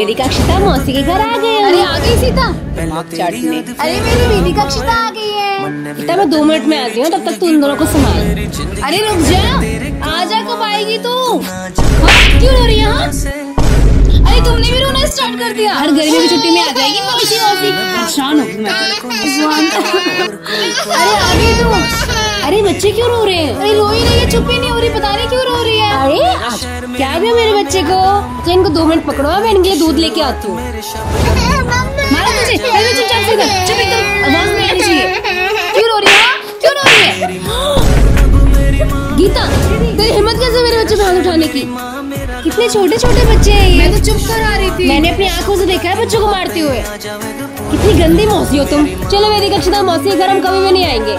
मेरी कक्षिता मौसी के घर आ गए अरे आ गई सीता। चाटने अरे मेरी दीदी कक्षिता आ गई है। बेटा मैं दो मिनट में आती हूँ तब तक तू उन दोनों को संभाल। अरे रुक जा। आजा कब आएगी तू? हाँ, क्यों रो रही है हाँ? अरे तुमने भी रोना स्टार्ट कर दिया। हर गर्मी की छुट्टी में आ जाएगी मौसी मौसी परेशान हो अरे आ गई तू। अरे बच्चे क्यों रो रहे हैं? अरे रो ही नहीं है चुप ही नहीं हो रही पता आज क्या गया मेरे बच्चे को? तो इनको दो मिनट पकड़ो मैं इनके लिए दूध लेके आती हूँ। मारा तुझे अरे चुपचाप से कर चुप एकदम आवाज़ नहीं आनी चाहिए। क्यों रो रही है? क्यों रो रही है? गीता तेरी हिम्मत कैसे मेरे बच्चे पे हाथ उठाने की? कितने छोटे छोटे बच्चे हैं ये। मैं तो चुप कर आ रही थी। मैंने अपनी आँखों से देखा है बच्चों को मारते हुए। कितनी गंदी मौसी हो तुम। चलो मेरी कक्षिता मौसी घर हम कभी भी नहीं आएँगे।